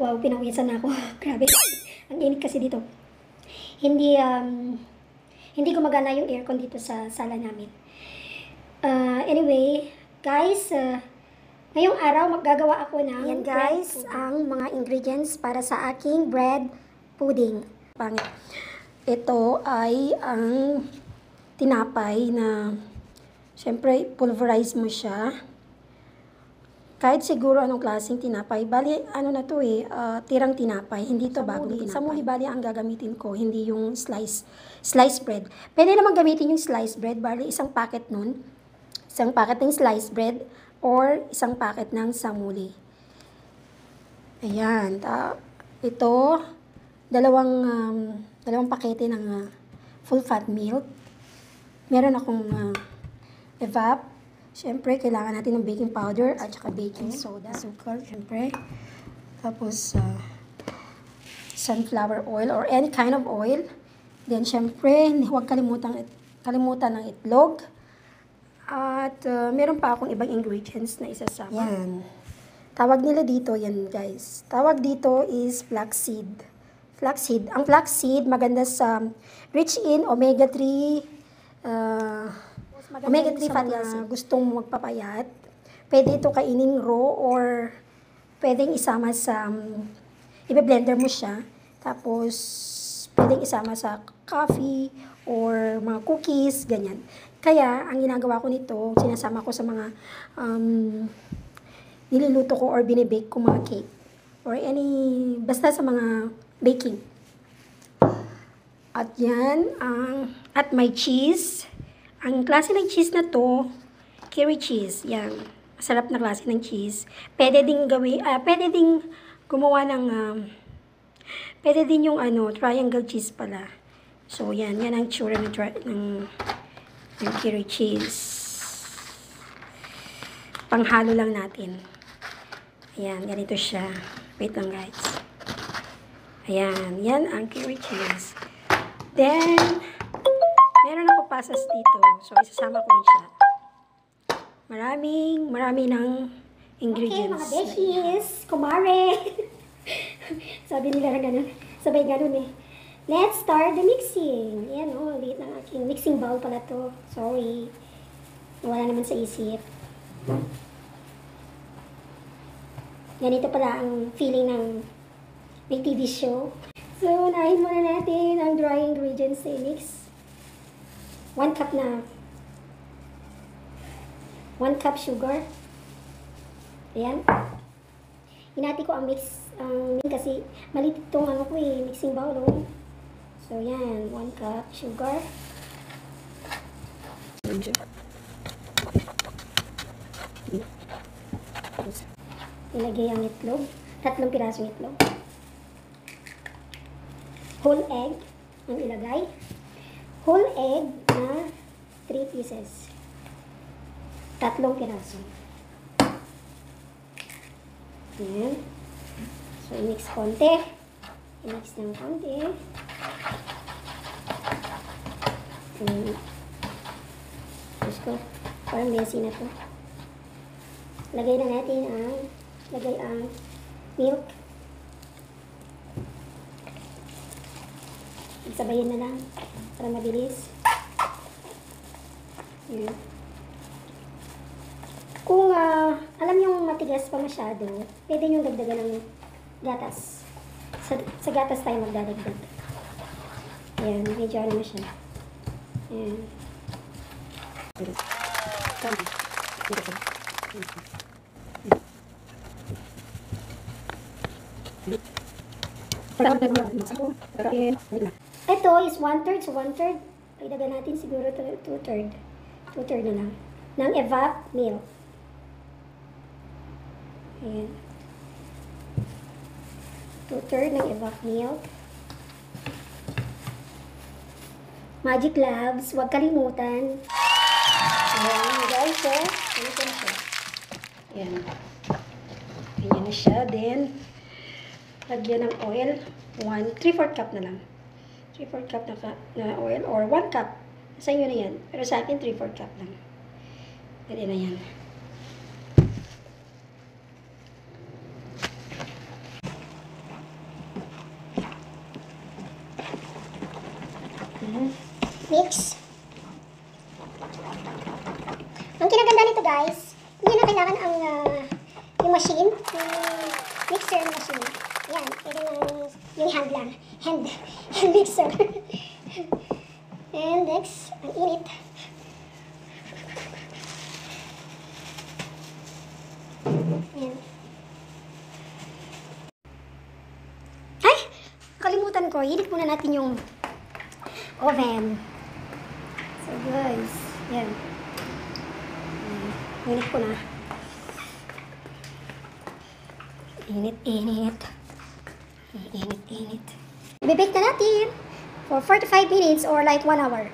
Wow, pinawisan na ako. Grabe. Ang init kasi dito. Hindi, um, hindi gumagana yung aircon dito sa sala namin. Uh, anyway, guys, uh, ngayong araw maggagawa ako ng Yan guys, ang mga ingredients para sa aking bread pudding. Pangit. Ito ay ang tinapay na syempre pulverize mo siya. Kahit siguro anong klaseng tinapay, bali ano na to eh, ah, tirang tinapay, hindi to bagong tinapay. Sa muli bali ang gagamitin ko, hindi yung slice slice bread. Pwede naman gamitin yung slice bread, bali isang packet nun, isang packet ng slice bread or isang packet ng samuli. Ayan, ta ito dalawang um, dalawang pakete ng ah, full fat milk. Meron akong uh, evap Siyempre, kailangan natin ng baking powder at saka baking soda. Sukal, siyempre. Tapos, uh, sunflower oil or any kind of oil. Then, siyempre, huwag kalimutan, kalimutan ng itlog. At uh, meron pa akong ibang ingredients na isasama. Yan. Tawag nila dito, yan guys. Tawag dito is flaxseed. Flaxseed. Ang flaxseed, maganda sa rich in omega-3, uh, omega-3 fatty acid. gustong magpapayat, pwede ito kainin raw or pwedeng isama sa, um, i-blender mo siya, tapos pwedeng isama sa coffee or mga cookies, ganyan. Kaya, ang ginagawa ko nito, sinasama ko sa mga um, niluluto ko or binibake ko mga cake or any, basta sa mga baking. At yan, ang, at my cheese, ang klase ng cheese na to, curry cheese. Yan. Masarap na klase ng cheese. Pwede ding gawin, uh, pwede ding gumawa ng, um, pwede din yung ano, triangle cheese pala. So, yan. Yan ang tsura ng, ng, ng curry cheese. Panghalo lang natin. Ayan, ganito siya. Wait lang guys. Ayan, yan ang curry cheese. Then, pasas dito. So, isasama ko rin siya. Maraming, marami ng ingredients. Okay, mga beshies, kumare. Sabi nila na ganun. Sabay ganun eh. Let's start the mixing. Yan o, oh, liit ng aking mixing bowl pala to. Sorry. Wala naman sa isip. Ganito pala ang feeling ng may TV show. So, unahin muna natin ang dry ingredients sa mix. 1 cup na 1 cup sugar. Ayan. Hinati ko ang mix ang um, kasi maliit itong ano ko eh, mixing bowl. Oh. So, yan. 1 cup sugar. Ilagay ang itlog. Tatlong pirasong itlog. Whole egg ang ilagay whole egg na 3 pieces. Tatlong piraso. Ayan. So, i-mix konti. I-mix ng konti. Ayan. Diyos ko, parang messy na to. Lagay na natin ang, lagay ang milk. Sabayin na lang para mabilis. Yan. Kung uh, alam yung matigas pa masyado, pwede nyo dagdagan ng gatas. Sa, sa gatas tayo magdadagdag. Ayan, medyo ano siya. Ayan. Ayan. Ito is one-third. So, one-third. Pagdagan natin siguro two-third. Two-third na lang. Ng evap milk. Ayan. Two-third ng evap milk. Magic Labs. Huwag kalimutan. Ayan, guys. Eh. Ganito na siya. Ayan. Ganyan na siya. Then, lagyan ng oil. 1, 3-4 cup na lang. 3-4 cup na, na oil or 1 cup. Sa inyo na yan. Pero sa akin, 3-4 cup lang. Pwede na yan. Mhm. Mix. Ang kinaganda nito guys, hindi na kailangan ang uh, yung machine, yung mixer na machine. Yan, ito yung, yung hand lang. Hand, hand mixer. And next, ang init. Yan. Ay! Kalimutan ko, hilit muna natin yung oven. So guys, yan. Mm, Init ko na. Init, init. Init, init. Bibake na natin for 45 minutes or like 1 hour.